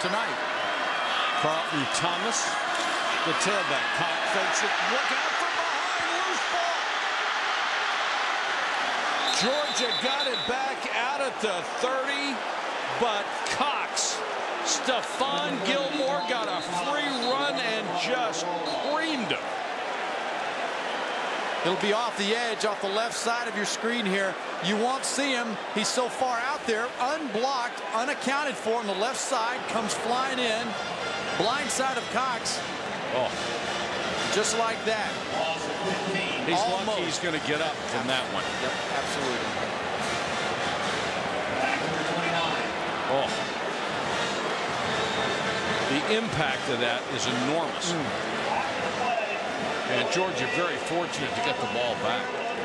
tonight. Carlton Thomas, the tailback. Cox fakes it. Look out from behind. Loose ball. Georgia got it back out at the 30, but Cox, Stephon Gilmore got a free run and just creamed him. It'll be off the edge, off the left side of your screen here. You won't see him. He's so far out there, unblocked, unaccounted for on the left side, comes flying in. Blind side of Cox. Oh. Just like that. He's Almost. lucky he's going to get up from that one. Yep, absolutely. Oh. The impact of that is enormous. And Georgia very fortunate to get the ball back.